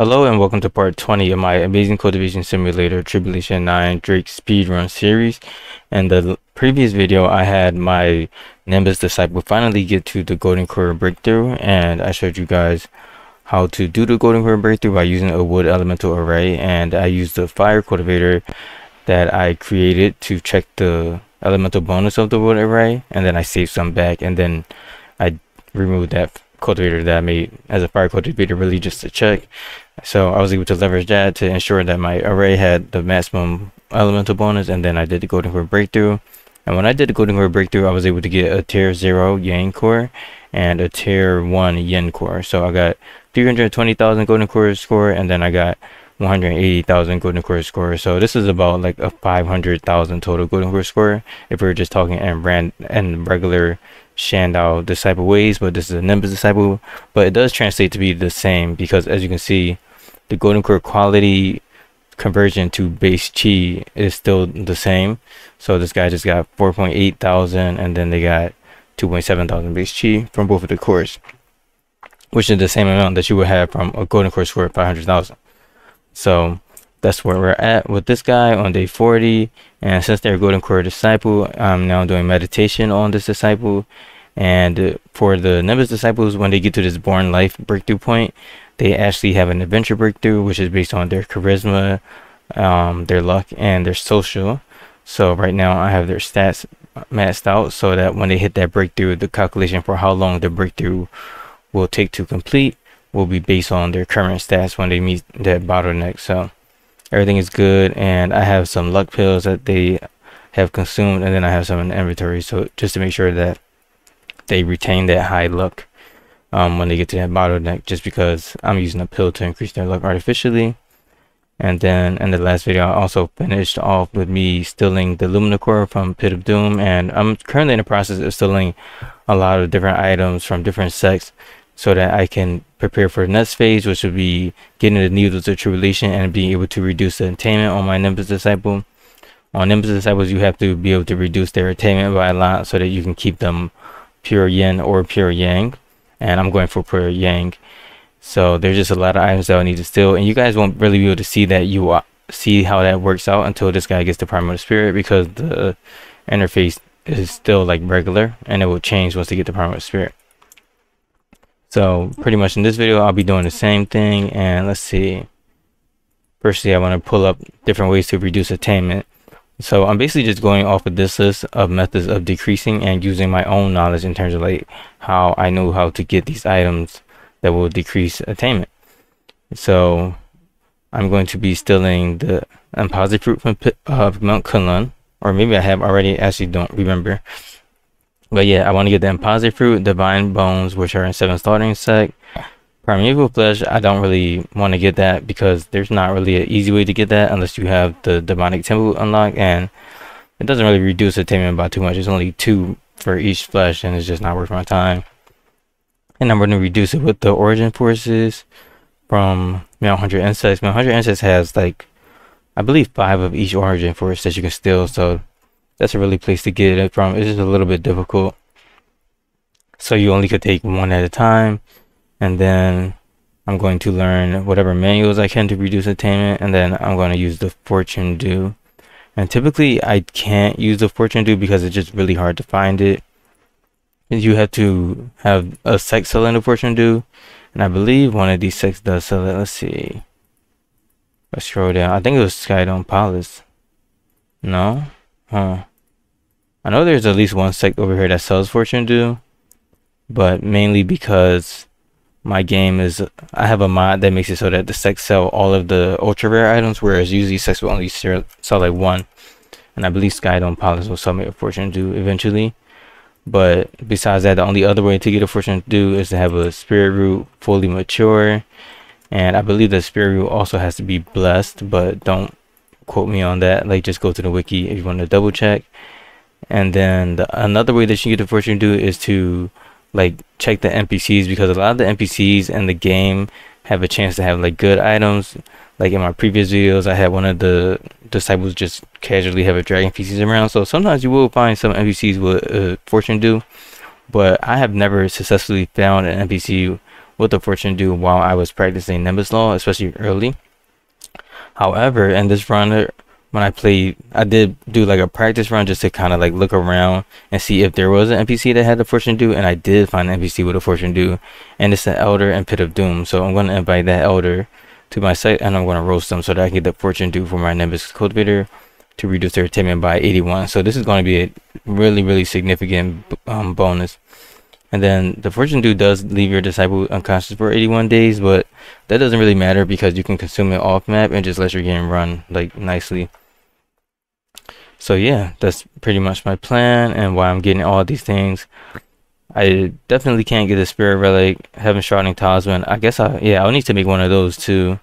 Hello and welcome to part 20 of my Amazing Cultivation Simulator Tribulation 9 Drake speedrun series. In the previous video I had my Nimbus Disciple finally get to the Golden Core Breakthrough and I showed you guys how to do the Golden Core Breakthrough by using a wood elemental array and I used the fire cultivator that I created to check the elemental bonus of the wood array and then I saved some back and then I removed that cultivator that I made as a fire cultivator really just to check. So I was able to leverage that to ensure that my array had the maximum elemental bonus and then I did the golden core breakthrough. And when I did the golden core breakthrough, I was able to get a tier 0 yang core and a tier 1 yin core. So I got 320,000 golden core score and then I got 180,000 golden core score. So this is about like a 500,000 total golden core score if we are just talking in brand and regular Shandao disciple ways, but this is a Nimbus disciple. But it does translate to be the same because as you can see, the golden core quality conversion to base chi is still the same. So this guy just got 4.8 thousand and then they got 2.7 thousand base chi from both of the cores, which is the same amount that you would have from a golden core score of 500,000. So that's where we're at with this guy on day 40 and since they're golden core disciple i'm now doing meditation on this disciple and for the nimbus disciples when they get to this born life breakthrough point they actually have an adventure breakthrough which is based on their charisma um, their luck and their social. So right now i have their stats maxed out so that when they hit that breakthrough the calculation for how long the breakthrough will take to complete will be based on their current stats when they meet that bottleneck. So everything is good and I have some luck pills that they have consumed and then I have some in the inventory. So just to make sure that they retain that high luck um, when they get to that bottleneck just because I'm using a pill to increase their luck artificially and then in the last video I also finished off with me stealing the Lumina Core from Pit of Doom and I'm currently in the process of stealing a lot of different items from different sects so that I can prepare for the next phase, which would be getting the needles of tribulation and being able to reduce the attainment on my Nimbus Disciple. On Nimbus Disciples, you have to be able to reduce their attainment by a lot so that you can keep them pure yin or pure yang. And I'm going for pure yang. So there's just a lot of items that I need to steal. And you guys won't really be able to see that you see how that works out until this guy gets the primordial spirit because the interface is still like regular and it will change once they get the primordial spirit. So pretty much in this video, I'll be doing the same thing. And let's see. Firstly, I want to pull up different ways to reduce attainment. So I'm basically just going off of this list of methods of decreasing and using my own knowledge in terms of like how I know how to get these items that will decrease attainment. So I'm going to be stealing the Impose fruit from uh, Mount Kunlun, or maybe I have already, actually don't remember. But yeah, I want to get the Impose fruit, divine bones, which are in seven starting sec. Primeval flesh, I don't really want to get that because there's not really an easy way to get that unless you have the demonic temple unlocked, and it doesn't really reduce attainment by too much. It's only two for each flesh, and it's just not worth my time. And I'm going to reduce it with the origin forces from Mount Hundred Insects. Mount Hundred Insects has like, I believe five of each origin force that you can steal, so that's a really place to get it from. It's just a little bit difficult. So you only could take one at a time. And then I'm going to learn whatever manuals I can to reduce attainment. And then I'm going to use the fortune dew. And typically I can't use the fortune dew because it's just really hard to find it. You have to have a sect selling the fortune dew, And I believe one of these sects does sell it. Let's see. Let's scroll down. I think it was Skydome Palace. No? Huh. I know there's at least one sect over here that sells Fortune dew, but mainly because my game is I have a mod that makes it so that the sects sell all of the ultra rare items, whereas usually sects will only sell, like one. And I believe Skydome Palace will me a Fortune dew eventually. But besides that, the only other way to get a Fortune dew is to have a Spirit Root fully mature. And I believe the Spirit Root also has to be blessed, but don't quote me on that. Like, just go to the wiki if you want to double check. And then the, another way that you get a fortune dew is to like check the NPCs because a lot of the NPCs in the game have a chance to have like good items. Like in my previous videos, I had one of the disciples just casually have a dragon feces around. So sometimes you will find some NPCs with a fortune dew, but I have never successfully found an NPC with the Fortune dew while I was practicing Nimbus Law, especially early. However, in this run, when I played, I did do like a practice run just to kind of like look around and see if there was an NPC that had the Fortune Dew, and I did find an NPC with a Fortune Dew, and it's an Elder and Pit of Doom. So I'm going to invite that Elder to my site, and I'm going to roast them so that I can get the Fortune Dew for my Nimbus Cultivator to reduce their attainment by 81. So this is going to be a really, really significant um, bonus. And then the Fortune Dew does leave your disciple unconscious for 81 days, but that doesn't really matter because you can consume it off map and just let your game run like nicely. So yeah, that's pretty much my plan and why I'm getting all these things. I definitely can't get a spirit relic, heaven shrouding talisman. I guess I yeah, I'll need to make one of those too.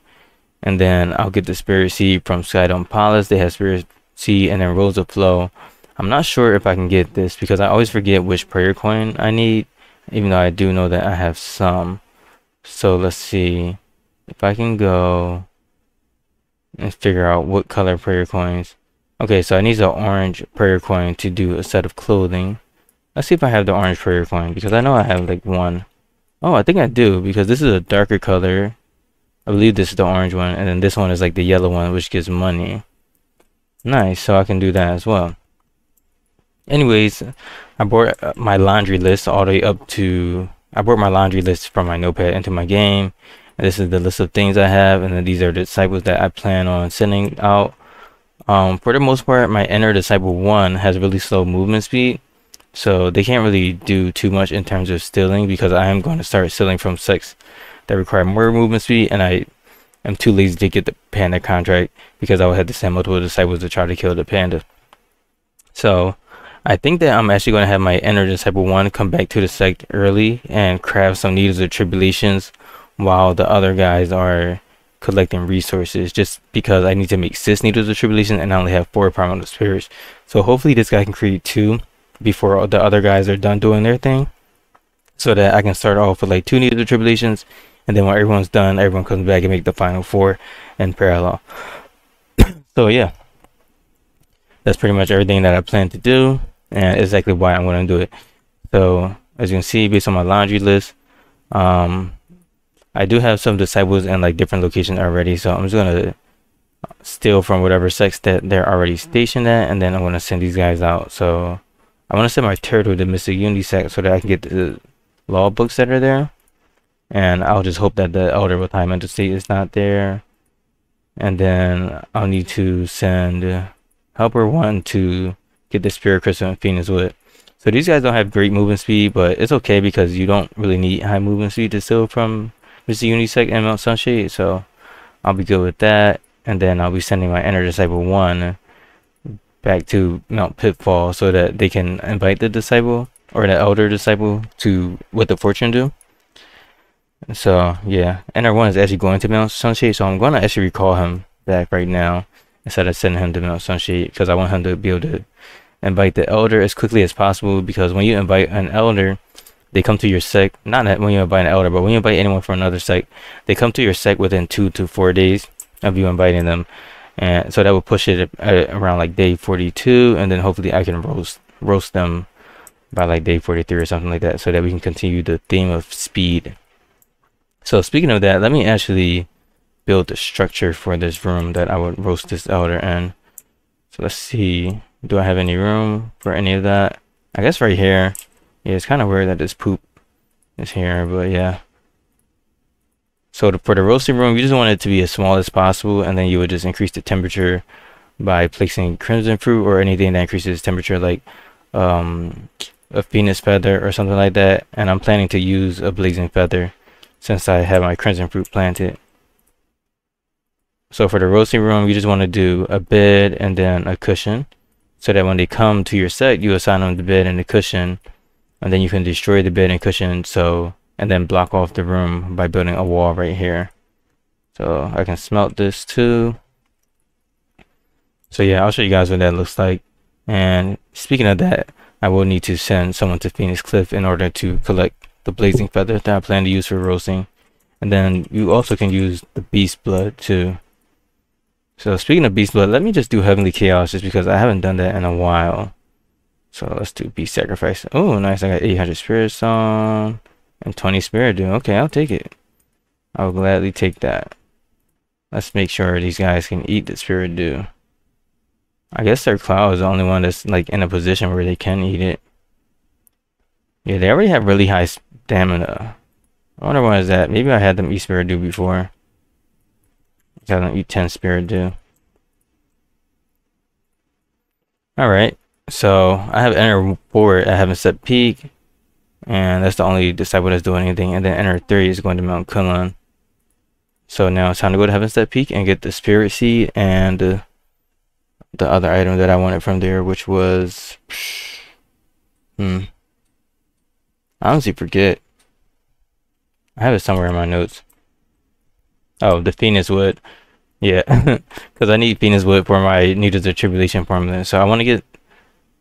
And then I'll get the spirit seed from Skydome Palace. They have spirit seed and then Rose of Flow. I'm not sure if I can get this because I always forget which prayer coin I need even though I do know that I have some. So let's see if I can go and figure out what color prayer coins. Okay, so I need the orange prayer coin to do a set of clothing. Let's see if I have the orange prayer coin because I know I have like one. Oh, I think I do because this is a darker color. I believe this is the orange one and then this one is like the yellow one which gives money. Nice, so I can do that as well anyways i brought uh, my laundry list all the way up to i brought my laundry list from my notepad into my game and this is the list of things i have and then these are the disciples that i plan on sending out um, for the most part my inner disciple one has really slow movement speed. So they can't really do too much in terms of stealing because i am going to start stealing from sects that require more movement speed and i am too lazy to get the panda contract because i would have to send multiple disciples to try to kill the panda. So I think that I'm actually going to have my inner disciple one come back to the sect early and craft some needles of tribulations while the other guys are collecting resources just because I need to make six needles of tribulation and I only have four primal spirits. So hopefully this guy can create two before all the other guys are done doing their thing so that I can start off with like two needles of tribulations and then when everyone's done everyone comes back and make the final four in parallel. so yeah that's pretty much everything that I plan to do and exactly why I'm going to do it. So as you can see, based on my laundry list, um, I do have some disciples in like different locations already. So I'm just going to steal from whatever sects that they're already mm-hmm. stationed at, and then I'm to send these guys out. So I want to send my turtle to Mystic Unity sect so that I can get the law books that are there. And I'll just hope that the Elder with High Mental State is not there. And then I'll need to send Helper 1 to get the Spirit Crystal and Phoenix Wood. So these guys don't have great movement speed, but it's okay because you don't really need high movement speed to steal from Mystic Unity Sect and Mount Sunshade. So I'll be good with that. And then I'll be sending my Inner Disciple 1 back to Mount Pitfall so that they can invite the disciple or the elder disciple to what the Fortune dew. So yeah, Inner 1 is actually going to Mount Sunshade, so I'm going to actually recall him back right now instead of sending him to Mount Sunshade because I want him to be able to invite the elder as quickly as possible because when you invite an elder they come to your sect not when you invite an elder but when you invite anyone from another sect they come to your sect within two to four days of you inviting them and so that will push it around like day 42 and then hopefully i can roast roast them by like day 43 or something like that so that we can continue the theme of speed so speaking of that let me actually build the structure for this room that i would roast this elder in so let's see do I have any room for any of that? I guess right here. Yeah, it's kind of weird that this poop is here, but yeah. So for the roasting room, you just want it to be as small as possible, and then you would just increase the temperature by placing crimson fruit or anything that increases temperature, like um, a phoenix feather or something like that. And I'm planning to use a blazing feather since I have my crimson fruit planted. So for the roasting room, you just want to do a bed and then a cushion so that when they come to your set, you assign them the bed and the cushion, and then you can destroy the bed and cushion. So and then block off the room by building a wall right here. So I can smelt this too. So yeah, I'll show you guys what that looks like. And speaking of that, I will need to send someone to Phoenix Cliff in order to collect the blazing feather that I plan to use for roasting. And then you also can use the beast blood too. So speaking of Beast Blood, let me just do Heavenly Chaos just because I haven't done that in a while. So let's do Beast Sacrifice. Oh, nice. I got 800 Spirit Song. Um, and 20 Spiridu. Okay, I'll take it. I'll gladly take that. Let's make sure these guys can eat the Spiridu. I guess their Cloud is the only one that's like in a position where they can eat it. Yeah, they already have really high stamina. I wonder why is that. Maybe I had them eat Spiridu before. Got them eat 10 Spiridu. Alright, so I have enter forward. I haven't set peak. And that's the only disciple that's doing anything. And then Inner 3 is going to Mount Kunlun. So now it's time to go to Heavenstep Peak and get the Spirit Seed and uh, the other item that I wanted from there, which was... Hmm. I honestly forget. I have it somewhere in my notes. Oh, the Phoenix Wood. Yeah, because I need Phoenix Wood for my Needles of Tribulation formula. So I want to get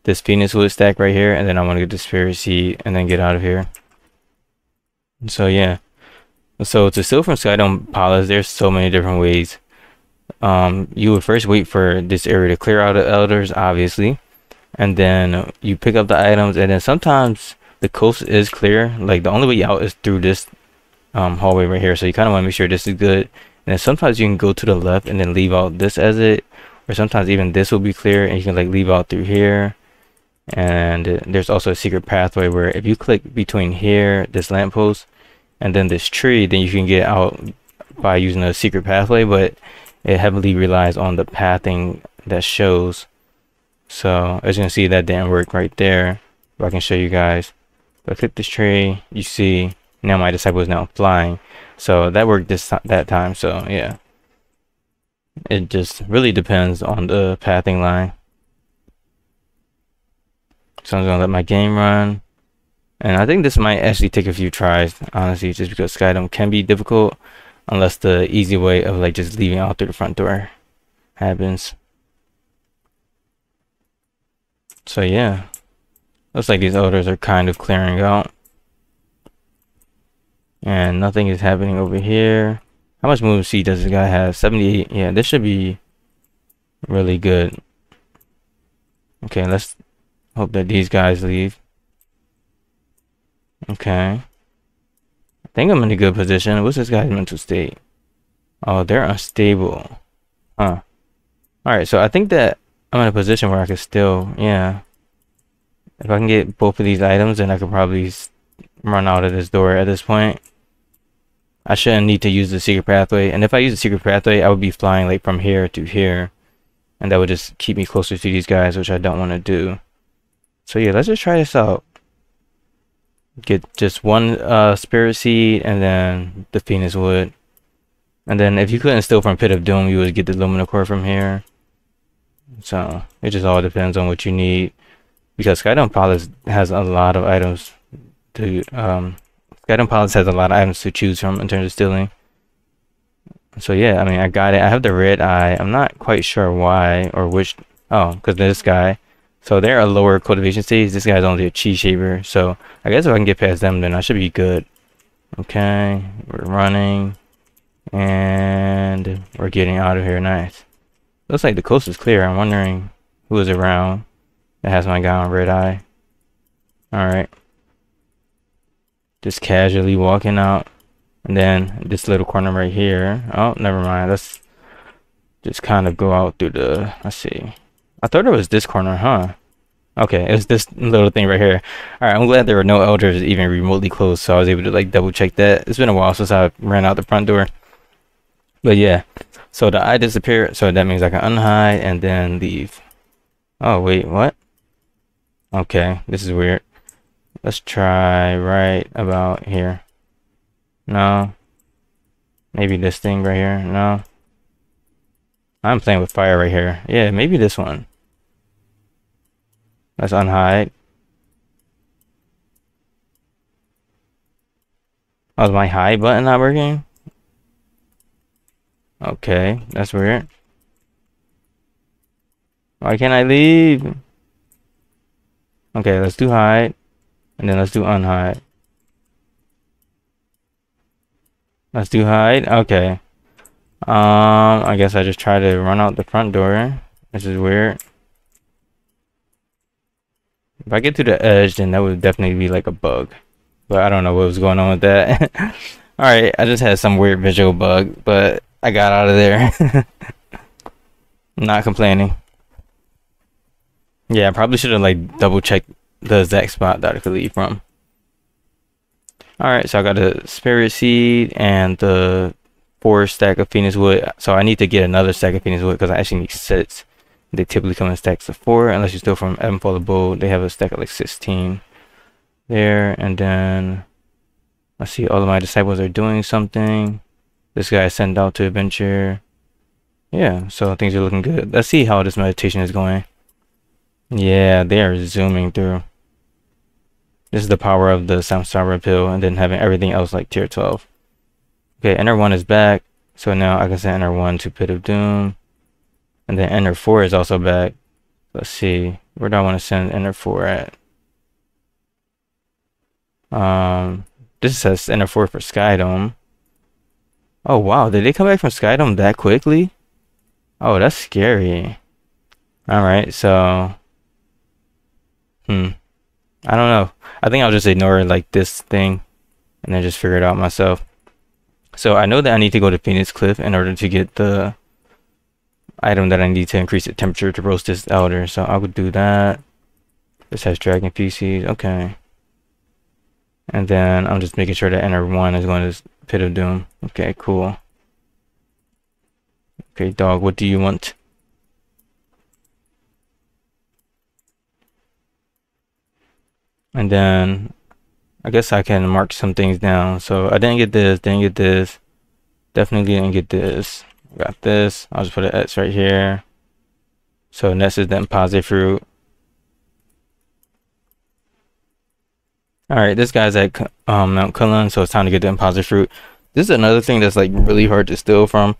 this Phoenix Wood stack right here, and then I want to get Seed, and then get out of here. So yeah. So to steal from Skydome Palace, there's so many different ways. Um, you would first wait for this area to clear out the elders, obviously, and then you pick up the items, and then sometimes the coast is clear. Like the only way out is through this um, hallway right here. So you kind of want to make sure this is good. And then sometimes you can go to the left and then leave out this exit, or sometimes even this will be clear, and you can like leave out through here. And there's also a secret pathway where if you click between here, this lamppost, and then this tree, then you can get out by using a secret pathway, but it heavily relies on the pathing that shows. So as you can see, that didn't work right there. But I can show you guys. If I click this tree, you see now my disciple is now flying. So that worked this that time. So yeah, it just really depends on the pathing line. So I'm gonna let my game run. And I think this might actually take a few tries, honestly, just because Skydome can be difficult unless the easy way of like just leaving out through the front door happens. So yeah, looks like these odors are kind of clearing out. And nothing is happening over here. How much move speed does this guy have? 78. Yeah, this should be really good. Okay, let's hope that these guys leave. Okay. I think I'm in a good position. What's this guy's mental state? Oh, they're unstable. Huh. Alright, so I think that I'm in a position where I could still, yeah. If I can get both of these items, then I could probably run out of this door at this point. I shouldn't need to use the secret pathway. And if I use the secret pathway, I would be flying like from here to here. And that would just keep me closer to these guys, which I don't want to do. So yeah, let's just try this out. Get just one uh, spirit seed and then the phoenix wood. And then if you couldn't steal from pit of doom you would get the lumina core from here. So it just all depends on what you need. Because skydome palace has a lot of items to um skydome palace has a lot of items to choose from in terms of stealing. So yeah i mean i got it. I have the red eye. I'm not quite sure why or which oh because this guy so they're a lower cultivation stage. This guy's only a chi shaper. So I guess if I can get past them, then I should be good. Okay, we're running. And we're getting out of here. Nice. Looks like the coast is clear. I'm wondering who is around that has my guy on red eye. Alright. Just casually walking out. And then this little corner right here. Oh, never mind. Let's just kind of go out through the... Let's see. I thought it was this corner, huh? Okay, it was this little thing right here. Alright, I'm glad there were no elders even remotely close, so I was able to like double check that. It's been a while since I ran out the front door. But yeah, so the eye disappeared, so that means I can unhide and then leave. Oh, wait, what? Okay, this is weird. Let's try right about here. No. Maybe this thing right here. No. I'm playing with fire right here. Yeah, maybe this one. Let's unhide. Oh, is my hide button not working? Okay, that's weird. Why can't I leave? Okay, let's do hide. And then let's do unhide. Let's do hide. Okay. Um, I guess I just try to run out the front door. This is weird. If I get to the edge, then that would definitely be like a bug. but I don't know what was going on with that. Alright, I just had some weird visual bug, but I got out of there. Not complaining. Yeah, I probably should have like double checked the exact spot that I could leave from. Alright, so I got a spirit seed and the four stack of phoenix wood. So I need to get another stack of phoenix wood because I actually need six. They typically come in stacks of four, unless you steal from Evanfall of Bold. They have a stack of like 16 there. And then let's see, all of my disciples are doing something. This guy sent out to adventure. Yeah, so things are looking good. Let's see how this meditation is going. Yeah, they are zooming through. This is the power of the Samsara pill and then having everything else like tier 12. Okay, Inner 1 is back. So now I can send Inner 1 to Pit of Doom. And then Inner 4 is also back. Let's see. Where do I want to send Inner 4 at? Um, this says Inner 4 for Skydome. Oh wow, did they come back from Skydome that quickly? Oh, that's scary. Alright, so... Hmm. I don't know. I think I'll just ignore like this thing and then just figure it out myself. So I know that I need to go to Phoenix Cliff in order to get the item that I need to increase the temperature to roast this elder. So I would do that. This has dragon feces. Okay. And then I'm just making sure that enter one is going to Pit of Doom. Okay, cool. Okay, dog, what do you want? And then I guess I can mark some things down. So I didn't get this, didn't get this. Definitely didn't get this. Got this. I'll just put an X right here. So next is the Impose fruit. Alright, this guy's at um, Mount Kunlun, so it's time to get the Impose fruit. This is another thing that's like really hard to steal from.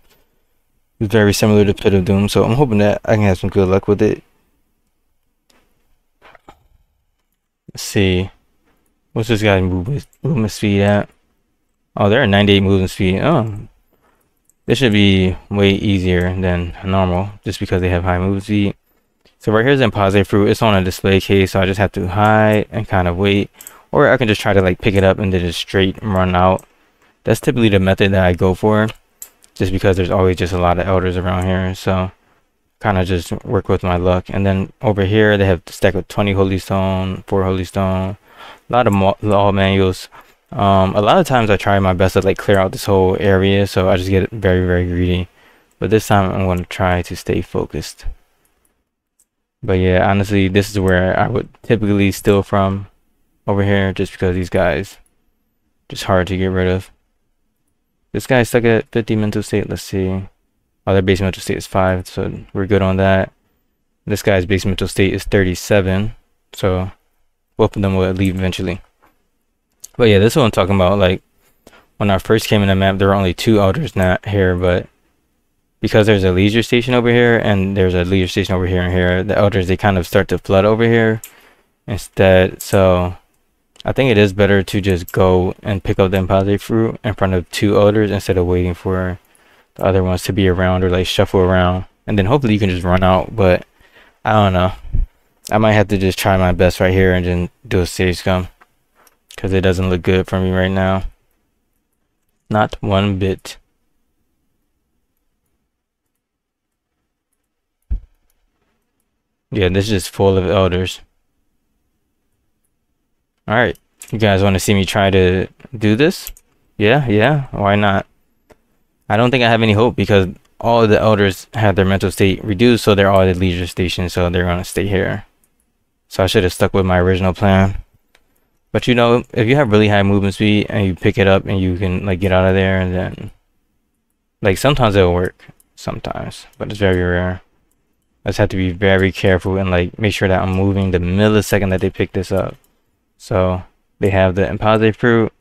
It's very similar to Pit of Doom, so I'm hoping that I can have some good luck with it. Let's see. What's this guy's movement, movement speed at? Oh, they're at 98 movement speed. Oh, this should be way easier than normal just because they have high movement speed. So right here's Impose fruit. It's on a display case, so I just have to hide and kind of wait. Or I can just try to like pick it up and then just straight run out. That's typically the method that I go for. Just because there's always just a lot of elders around here. So kind of just work with my luck. And then over here, they have the stack of 20 holy stone, 4 holy stone, a lot of law manuals. Um, a lot of times I try my best to like clear out this whole area, so I just get very, very greedy. But this time I'm going to try to stay focused. But yeah, honestly, this is where I would typically steal from over here, just because these guys just hard to get rid of. This guy's stuck at 50 mental state. Let's see. Oh, their base mental state is 5, so we're good on that. This guy's base mental state is 37, so both of them will leave eventually. But yeah, this is what I'm talking about. Like, when I first came in the map, there were only two elders not here, but because there's a leisure station over here and there's a leisure station over here and here, the elders, they kind of start to flood over here instead. So I think it is better to just go and pick up the Impose fruit in front of two elders instead of waiting for the other ones to be around or like shuffle around and then hopefully you can just run out but I don't know I might have to just try my best right here and then do a stage scum because it doesn't look good for me right now. Not one bit. Yeah this is full of elders. Alright you guys want to see me try to do this? Yeah yeah why not? I don't think I have any hope because all the elders have their mental state reduced, so they're all at leisure station, so they're gonna stay here. So I should have stuck with my original plan. But you know, if you have really high movement speed and you pick it up and you can like get out of there and then like sometimes it'll work. Sometimes. But it's very rare. I just have to be very careful and like make sure that I'm moving the millisecond that they pick this up. So they have the Impose fruit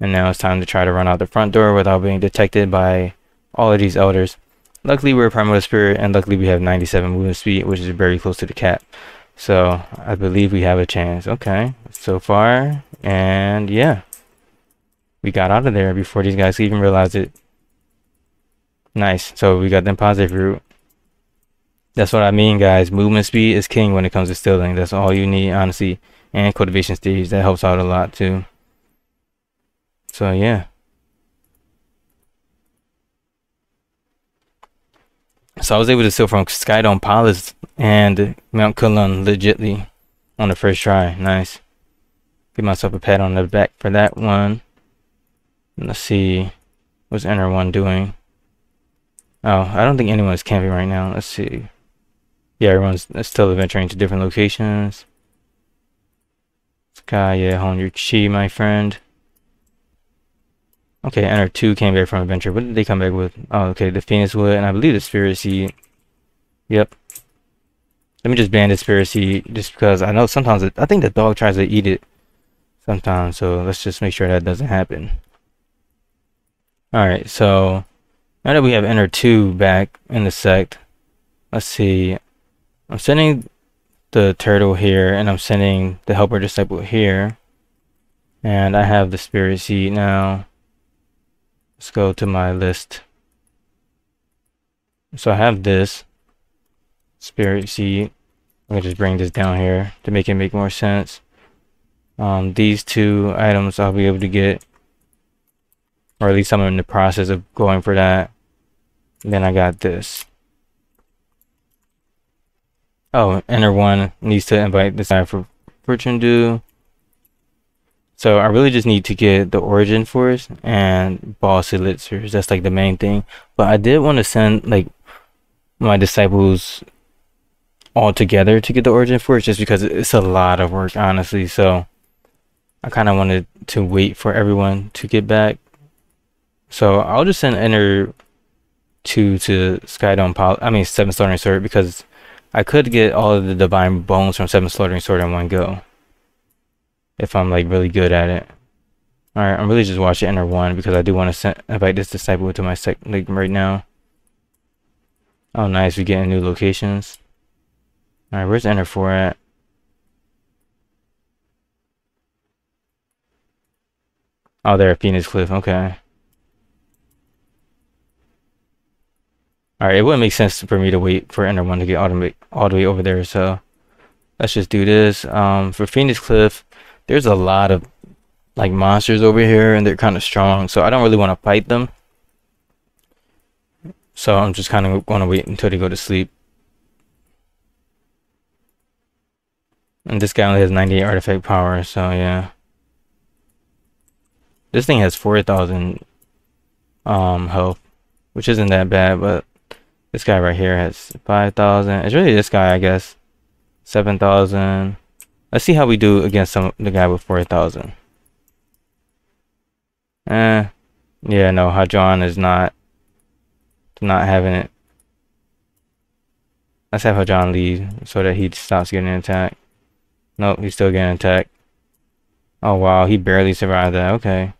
and now it's time to try to run out the front door without being detected by all of these elders. Luckily we're Primordial Spirit and luckily we have 97 movement speed which is very close to the cap. So I believe we have a chance. Okay, so far. And yeah. We got out of there before these guys even realized it. Nice. So we got them positive route. That's what I mean, guys. Movement speed is king when it comes to stealing. That's all you need, honestly. And cultivation stage. That helps out a lot, too. So yeah. So I was able to steal from Skydome Palace and Mount Kunlun legitly on the first try. Nice. Give myself a pat on the back for that one. Let's see. What's Inner 1 doing? Oh, I don't think anyone's camping right now. Let's see. Yeah, everyone's still adventuring to different locations. Sky, yeah, hone your chi, my friend. Okay, Inner 2 came back from adventure. What did they come back with? Oh, okay, the Phoenix Wood, and I believe the Spirit Seed. Yep. Let me just ban the Spirit Seed, just because I know sometimes, it, I think the dog tries to eat it sometimes, so let's just make sure that doesn't happen. Alright, so now that we have Inner 2 back in the sect, let's see. I'm sending the turtle here, and I'm sending the helper disciple here. And I have the spirit seed now. Let's go to my list. So I have this spirit seed. I'm gonna just bring this down here to make it make more sense. Um, these two items I'll be able to get, or at least I'm in the process of going for that. And then I got this. Oh, enter one needs to invite this guy for fortune dew. So I really just need to get the origin force and boss elixirs. That's like the main thing. But I did want to send like my disciples all together to get the origin force just because it's a lot of work, honestly. So I kind of wanted to wait for everyone to get back. So I'll just send enter two to Skydome I mean seven slaughtering sword because I could get all of the divine bones from seven slaughtering sword in one go if I'm like really good at it. Alright, I'm really just watching enter one because I do want to send invite this disciple to my sec like right now. Oh nice, we getting new locations. Alright, where's enter four at? Oh there, Phoenix Cliff, okay. Alright, it wouldn't make sense for me to wait for enter one to get all the way all the way over there, so let's just do this. Um for Phoenix Cliff, there's a lot of like monsters over here and they're kind of strong so I don't really want to fight them. So I'm just kind of going to wait until they go to sleep. And this guy only has 98 artifact power so yeah. This thing has 4,000 um health which isn't that bad but this guy right here has 5,000 it's really this guy I guess. 7,000 Let's see how we do against some the guy with 4,000. Eh. Yeah, no, Hadron is not not having it. Let's have Hadron leave so that he stops getting attacked. Nope, he's still getting attacked. Oh wow, he barely survived that. Okay.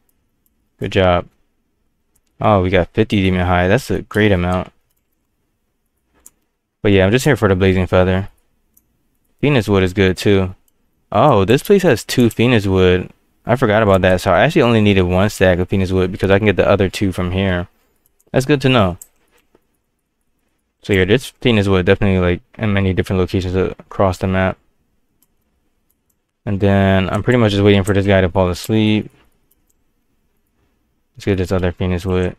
Good job. Oh, we got 50 demon hide. That's a great amount. But yeah, I'm just here for the blazing feather. Phoenix wood is good too. Oh, this place has two Phoenix wood. I forgot about that. So I actually only needed one stack of Phoenix wood because I can get the other two from here. That's good to know. So yeah, this Phoenix wood definitely like in many different locations across the map. And then I'm pretty much just waiting for this guy to fall asleep. Let's get this other Phoenix wood.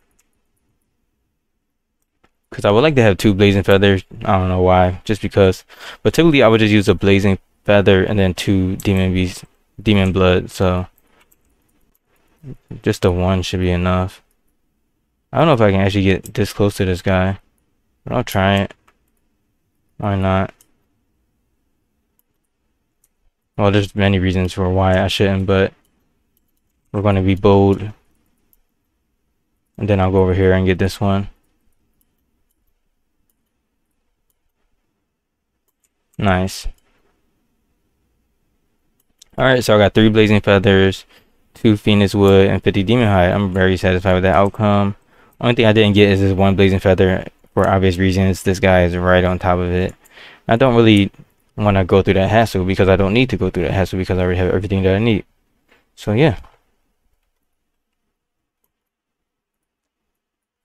Because I would like to have two blazing feathers. I don't know why. Just because. But typically I would just use a blazing feather and then two demon beast demon blood. So just the one should be enough. I don't know if I can actually get this close to this guy but I'll try it. Why not? Well there's many reasons for why I shouldn't but we're going to be bold. And then I'll go over here and get this one. Nice Alright, so I got three Blazing Feathers, two Phoenix Wood, and 50 Demon Hide. I'm very satisfied with that outcome. Only thing I didn't get is this one Blazing Feather for obvious reasons. This guy is right on top of it. I don't really want to go through that hassle because I don't need to go through that hassle because I already have everything that I need. So yeah.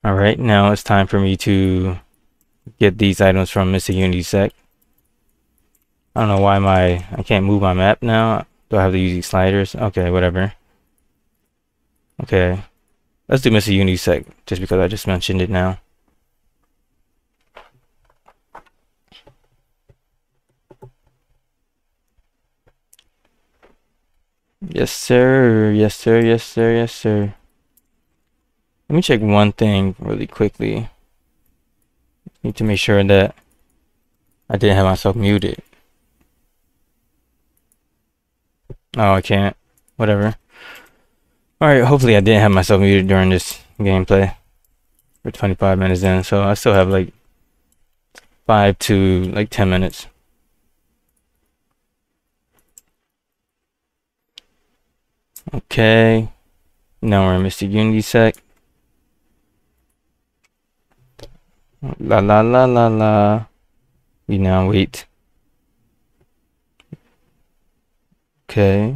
Alright, now it's time for me to get these items from Mystic Unity Sect. I don't know why my I can't move my map now. Do I have to use these sliders? Okay, whatever. Okay. Let's do Mystic Unity Sect, just because I just mentioned it now. Yes, sir. Yes, sir. Yes, sir. Yes, sir. Let me check one thing really quickly. Need to make sure that I didn't have myself muted. Oh, I can't. Whatever. Alright, hopefully I didn't have myself muted during this gameplay. We're 25 minutes in, so I still have like 5 to like 10 minutes. Okay. Now we're in Mystic Unity Sect. La la la la la. We now wait. Okay.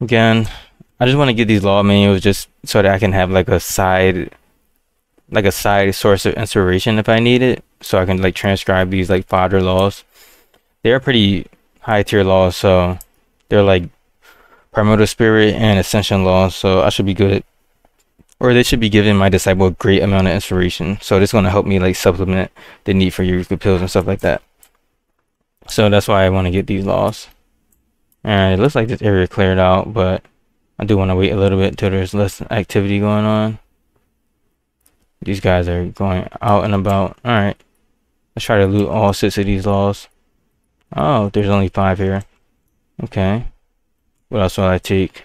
Again, I just want to get these law manuals just so that I can have like a side like a side source of inspiration if I need it. So I can like transcribe these like fodder laws. They're pretty high tier laws, so they're like primordial spirit and ascension laws, so I should be good or they should be giving my disciple a great amount of inspiration. So this is gonna help me like supplement the need for Eureka pills and stuff like that. So that's why I want to get these laws. And it looks like this area cleared out, but I do want to wait a little bit till there's less activity going on. These guys are going out and about. Alright. Let's try to loot all six of these laws. Oh, there's only five here. Okay. What else will I take?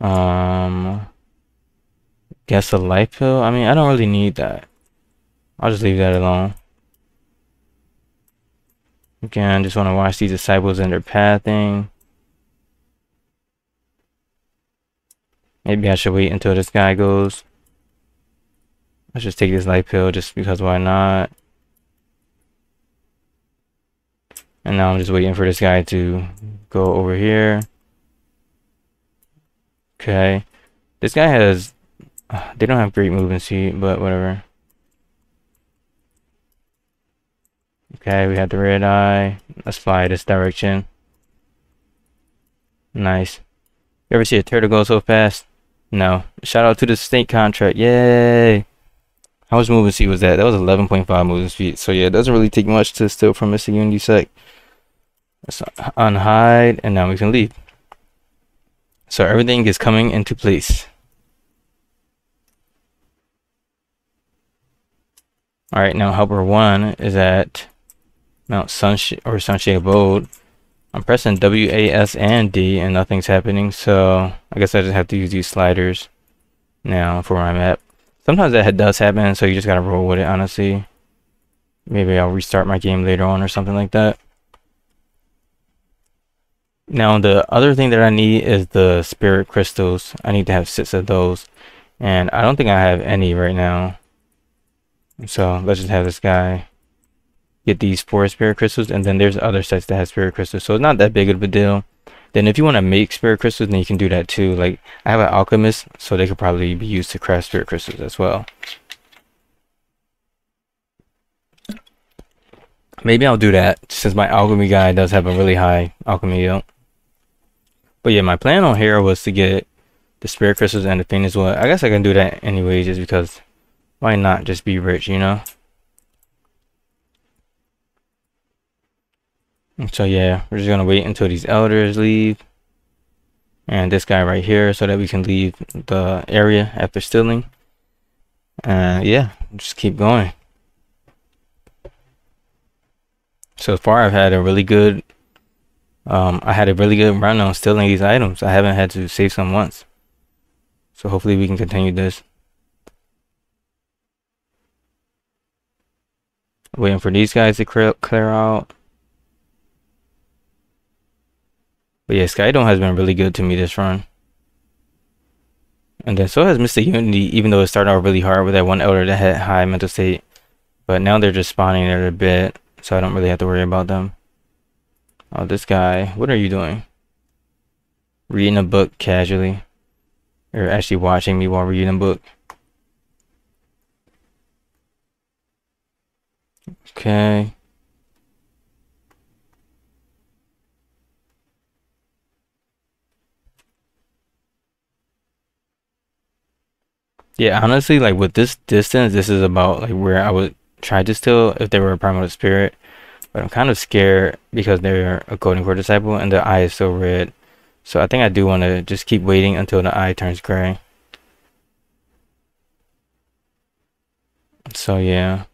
Um, guess a life pill? I mean, I don't really need that. I'll just leave that alone. Again, just want to watch these disciples and their pathing. Maybe I should wait until this guy goes. Let's just take this light pill just because why not? And now I'm just waiting for this guy to go over here. Okay. This guy has... They don't have great movement speed, but whatever. Okay, we have the red eye. Let's fly this direction. Nice. You ever see a turtle go so fast? No. Shout out to the state contract. Yay! How much movement speed was that? That was 11.5 movement speed. So yeah, it doesn't really take much to steal from Mystic Unity Sect. Let's unhide, and now we can leave. So everything is coming into place. Alright, now helper 1 is at Mount Sunshade or Sunshade Abode. I'm pressing W, A, S, and D and nothing's happening, so I guess I just have to use these sliders now for my map. Sometimes that does happen, so you just gotta roll with it, honestly. Maybe I'll restart my game later on or something like that. Now the other thing that I need is the spirit crystals. I need to have six of those. And I don't think I have any right now. So let's just have this guy get these four spirit crystals. And then there's other sets that have spirit crystals. So it's not that big of a deal. Then if you want to make spirit crystals, then you can do that too. Like I have an alchemist, so they could probably be used to craft spirit crystals as well. Maybe I'll do that since my alchemy guy does have a really high alchemy yield. But yeah, my plan on here was to get the spirit crystals and the as well. I guess I can do that anyway, just because why not just be rich, you know? So yeah, we're just gonna wait until these elders leave. And this guy right here so that we can leave the area after stealing. Uh yeah, just keep going. So far I've had a really good um, I had a really good run on stealing these items. I haven't had to save some once. So hopefully we can continue this. Waiting for these guys to clear, clear out. But yeah, Skydome has been really good to me this run. And then so has Mystic Unity, even though it started out really hard with that one elder that had high mental state. But now they're just spawning there a bit, so I don't really have to worry about them. Oh, this guy. What are you doing? Reading a book casually. Or actually watching me while reading a book. Okay. Yeah, honestly, like with this distance, this is about like where I would try to steal if they were a primordial spirit. But I'm kind of scared because they're a golden core disciple and the eye is so red. So I think I do want to just keep waiting until the eye turns gray. So yeah.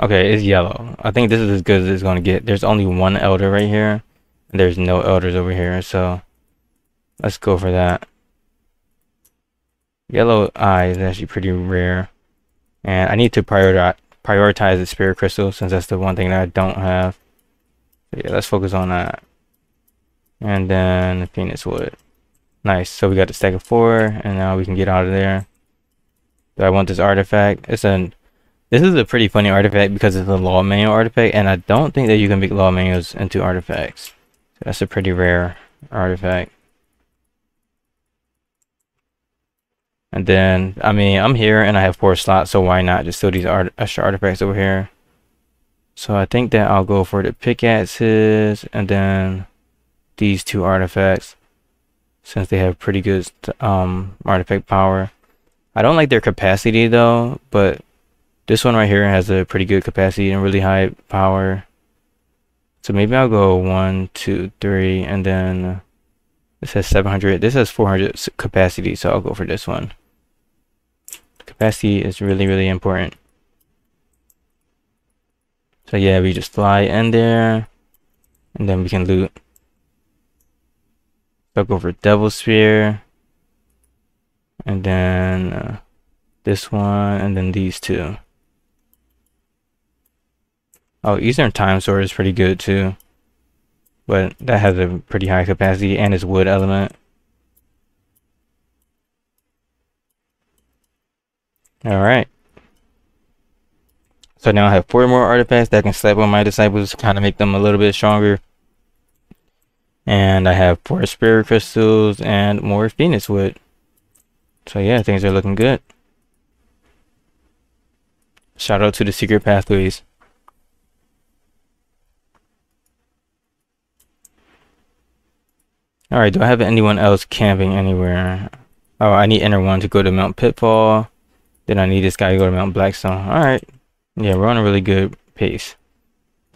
Okay, it's yellow. I think this is as good as it's going to get. There's only one elder right here. And there's no elders over here, so let's go for that. Yellow eye is actually pretty rare. And I need to prioritize prioritize the spirit crystal since that's the one thing that I don't have. So yeah, let's focus on that. And then the Phoenix Wood. Nice. So we got the stack of four, and now we can get out of there. Do I want this artifact? It's an this is a pretty funny artifact because it's a law manual artifact, and I don't think that you can make law manuals into artifacts. So that's a pretty rare artifact. And then, I mean, I'm here and I have four slots, so why not just throw these art extra artifacts over here? So I think that I'll go for the pickaxes and then these two artifacts since they have pretty good um, artifact power. I don't like their capacity though, but this one right here has a pretty good capacity and really high power. So maybe I'll go one, two, three, and then this has 700. This has 400 capacity, so I'll go for this one. Capacity is really, really important. So yeah, we just fly in there, and then we can loot. So go for Devil Spear, and then uh, this one, and then these two. Oh, Eastern Time Sword is pretty good too. But that has a pretty high capacity and it's wood element. Alright. So now I have four more artifacts that I can slap on my disciples to kind of make them a little bit stronger. And I have four spirit crystals and more phoenix wood. So yeah, things are looking good. Shout out to the secret pathways. Alright, do I have anyone else camping anywhere? Oh, I need Inner 1 to go to Mount Pitfall. Then I need this guy to go to Mount Blackstone. Alright. Yeah, we're on a really good pace.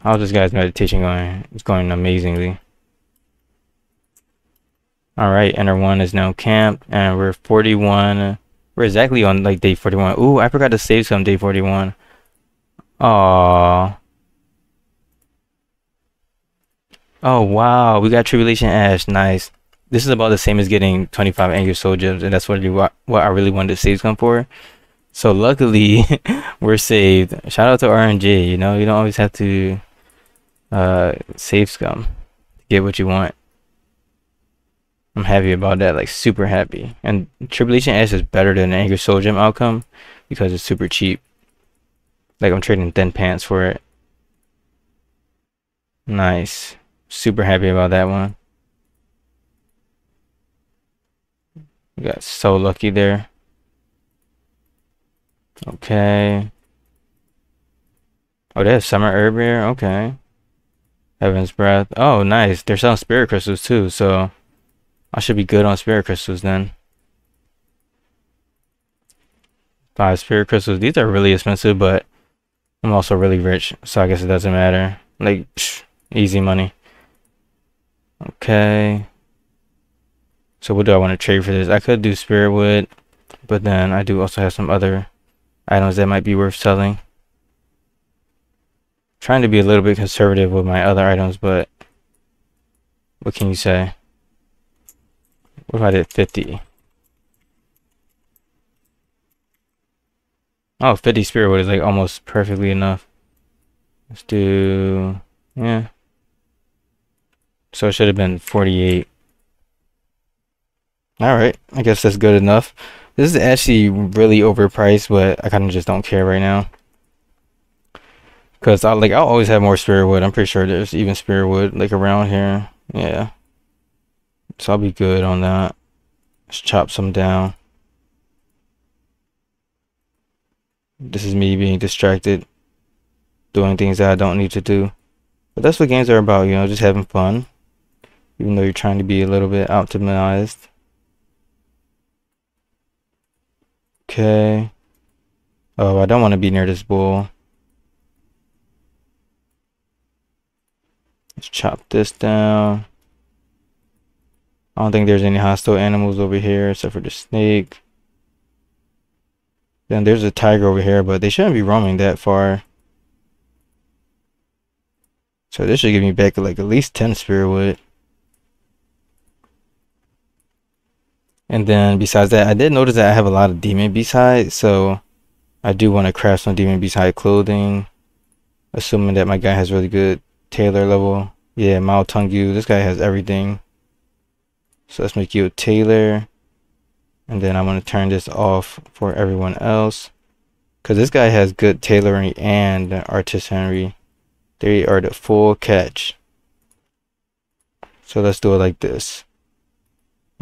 How's this guy's meditation going? It's going amazingly. Alright, Inner 1 is now camped. And we're 41. We're exactly on like day 41. Ooh, I forgot to save some day 41. Aww. Oh wow, we got Tribulation Ash. Nice. This is about the same as getting 25 Angry Soul Gems, and that's what what I really wanted to save some for. So luckily, we're saved. Shout out to RNG. You know, you don't always have to uh, save scum to get what you want. I'm happy about that, like super happy. And Tribulation Ash is better than an Angry Soul Gem outcome because it's super cheap. Like I'm trading thin pants for it. Nice. Super happy about that one. We got so lucky there. Okay. Oh, they have summer herb here. Okay. Heaven's breath. Oh, nice. There's some spirit crystals too, so I should be good on spirit crystals then. Five spirit crystals. These are really expensive, but I'm also really rich, so I guess it doesn't matter. Like, psh, easy money. Okay. So what do I want to trade for this? I could do spirit wood, but then I do also have some other items that might be worth selling. Trying to be a little bit conservative with my other items, but what can you say? What if I did 50? Oh, 50 spirit wood is like almost perfectly enough. Let's do, yeah. So it should have been 48. Alright, I guess that's good enough. This is actually really overpriced, but I kind of just don't care right now. Because I like I'll always have more spirit wood. I'm pretty sure there's even spirit wood like around here. Yeah. So I'll be good on that. Let's chop some down. This is me being distracted. Doing things that I don't need to do. But that's what games are about, you know, just having fun even though you're trying to be a little bit optimized. Okay. Oh, I don't want to be near this bull. Let's chop this down. I don't think there's any hostile animals over here except for the snake. Then there's a tiger over here, but they shouldn't be roaming that far. So this should give me back like at least 10 spirit And then besides that, I did notice that I have a lot of demon beast hide, so I do want to craft some demon beast hide clothing. Assuming that my guy has really good tailor level. Yeah, Mao Tungyu. This guy has everything. So let's make you a tailor. And then I'm going to turn this off for everyone else. Because this guy has good tailoring and artisanry. They are the full catch. So let's do it like this.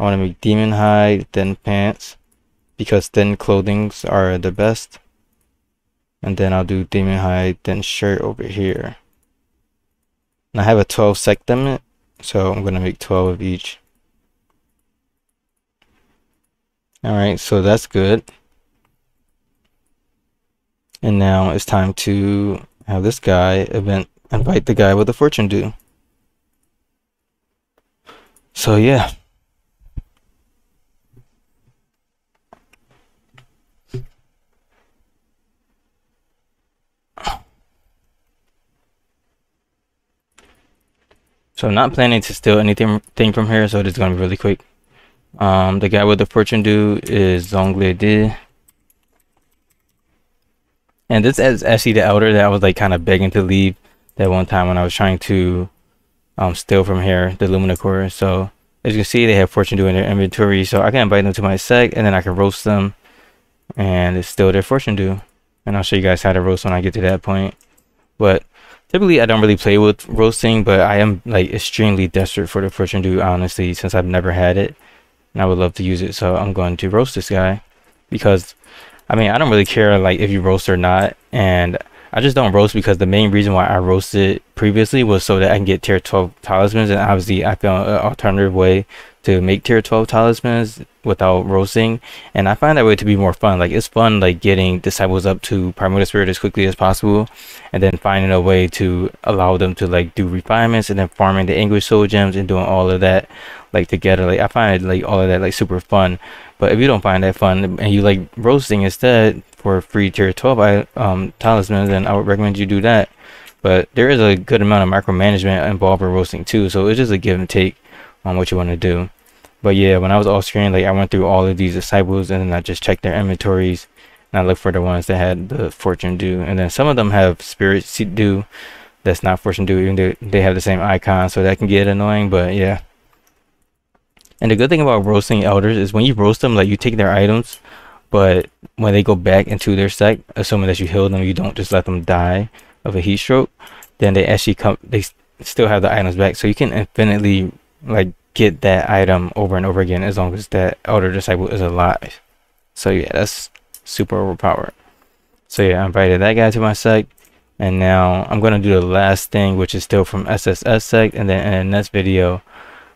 I want to make demon hide, thin pants. Because thin clothings are the best. And then I'll do demon hide, thin shirt over here. And I have a 12 sec limit. So I'm going to make 12 of each. Alright, so that's good. And now it's time to have this guy event invite the guy with the fortune dew. So yeah. So I'm not planning to steal anything thing from here, so it's gonna be really quick. Um, the guy with the fortune dew is Zongle Di. And this is actually the elder that I was like kind of begging to leave that one time when I was trying to um, steal from here, the Lumina Core. So as you can see, they have fortune dew in their inventory. So I can invite them to my sect and then I can roast them and it's still their fortune dew. And I'll show you guys how to roast when I get to that point. But typically I don't really play with roasting, but I am like extremely desperate for the fortune dew, honestly, since I've never had it and I would love to use it. So I'm going to roast this guy because I mean, I don't really care like if you roast or not. And I just don't roast because the main reason why I roasted previously was so that I can get tier 12 talismans. And obviously I found an alternative way to make tier 12 talismans without roasting and i find that way to be more fun. Like it's fun like getting disciples up to primordial spirit as quickly as possible and then finding a way to allow them to like do refinements and then farming the anguish soul gems and doing all of that like together. Like i find like all of that like super fun. But if you don't find that fun and you like roasting instead for free tier 12 I, um talismans then i would recommend you do that. But there is a good amount of micromanagement involved in roasting too so it's just a give and take on what you want to do. But yeah, when I was off screen, like I went through all of these disciples and then I just checked their inventories and I looked for the ones that had the fortune dew. And then some of them have spirit dew that's not fortune dew, even though they have the same icon, so that can get annoying. But yeah. And the good thing about roasting elders is when you roast them, like you take their items, but when they go back into their sect, assuming that you heal them, you don't just let them die of a heat stroke, then they actually come, they still have the items back. So you can infinitely like get that item over and over again as long as that elder disciple is alive. So yeah, that's super overpowered. So yeah, I invited that guy to my sect. And now I'm going to do the last thing, which is still from SSS sect. And then in the next video,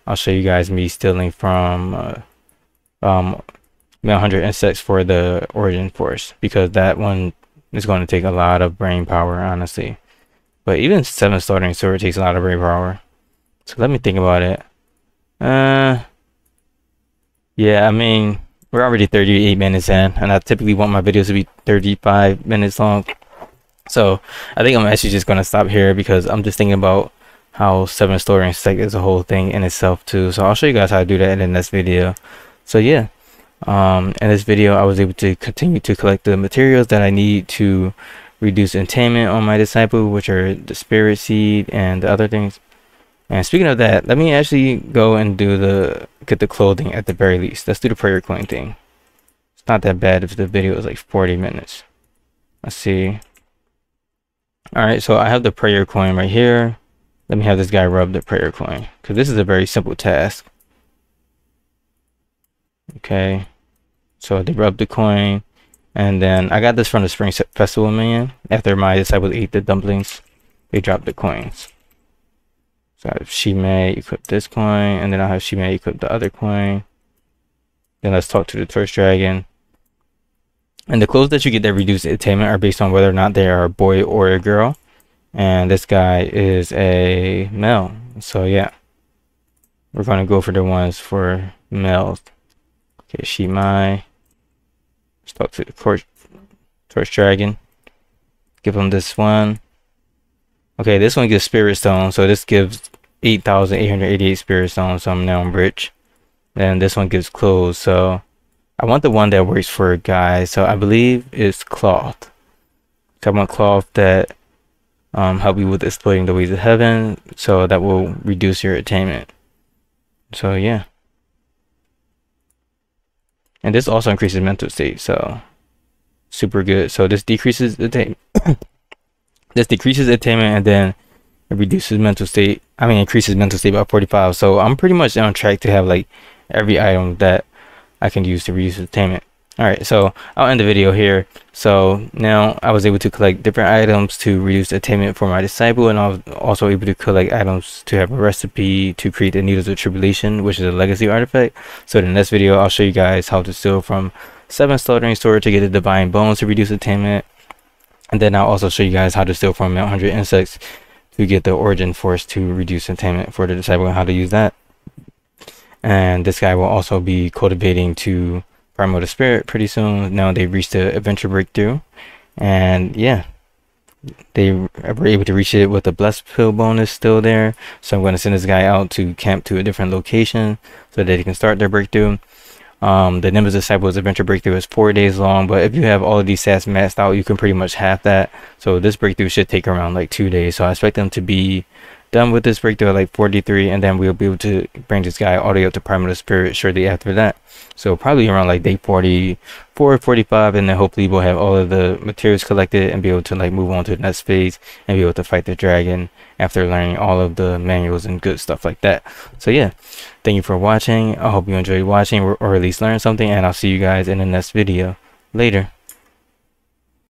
I'll show you guys me stealing from uh, um, 100 insects for the origin force. Because that one is going to take a lot of brain power, honestly. But even 7 Slaughtering Sword takes a lot of brain power. So let me think about it. Uh, yeah, I mean, we're already 38 minutes in, and I typically want my videos to be 35 minutes long. So I think I'm actually just gonna stop here because I'm just thinking about how seven story and sec is a whole thing in itself too. So I'll show you guys how to do that in the next video. So yeah, um, in this video I was able to continue to collect the materials that I need to reduce attainment on my disciple, which are the spirit seed and the other things. And speaking of that, let me actually go and do the get the clothing at the very least. Let's do the prayer coin thing. It's not that bad if the video is like 40 minutes. Let's see. Alright, so I have the prayer coin right here. Let me have this guy rub the prayer coin. Because this is a very simple task. Okay. So they rub the coin. And then I got this from the Spring Festival man. After my disciples ate the dumplings, they dropped the coins. I have Shime equip this coin, and then I'll have Shime equip the other coin. Then let's talk to the Torch Dragon. And the clothes that you get that reduce attainment are based on whether or not they are a boy or a girl. And this guy is a male. So yeah. We're gonna go for the ones for males. Okay, Shimai. Let's talk to the torch, torch dragon. Give him this one. Okay, this one gives spirit stone, so this gives 8,888 spirit stones, so I'm now rich. Then this one gives clothes, so I want the one that works for a guy, so I believe it's cloth. So I want cloth that um, help you with exploiting the ways of heaven, so that will reduce your attainment. So yeah. And this also increases mental state, so super good. So this decreases attainment. this decreases attainment and then it reduces mental state. I mean, increases mental state by 45. So I'm pretty much on track to have like every item that I can use to reduce attainment. Alright, so I'll end the video here. So now I was able to collect different items to reduce attainment for my disciple and I was also able to collect items to have a recipe to create the Needles of Tribulation, which is a legacy artifact. So in the next video, I'll show you guys how to steal from 7 Slaughtering Sword to get the Divine Bones to reduce attainment. And then I'll also show you guys how to steal from Mount 100 Insects to get the Origin Force to reduce attainment for the disciple and how to use that. And this guy will also be cultivating to Primordial Spirit pretty soon. Now they've reached the Adventure Breakthrough. And yeah, they were able to reach it with the Blessed Pill bonus still there. So I'm going to send this guy out to camp to a different location so that he can start their breakthrough. Um, the Nimbus Disciples Adventure Breakthrough is four days long, but if you have all of these stats maxed out, you can pretty much have that. So this breakthrough should take around like two days. So I expect them to be done with this breakthrough at like 43 and then we'll be able to bring this guy all the way up to primordial spirit shortly after that. So probably around like day 44 45 and then hopefully we'll have all of the materials collected and be able to like move on to the next phase and be able to fight the dragon after learning all of the manuals and good stuff like that. So yeah thank you for watching. I hope you enjoyed watching or, or at least learned something and i'll see you guys in the next video. Later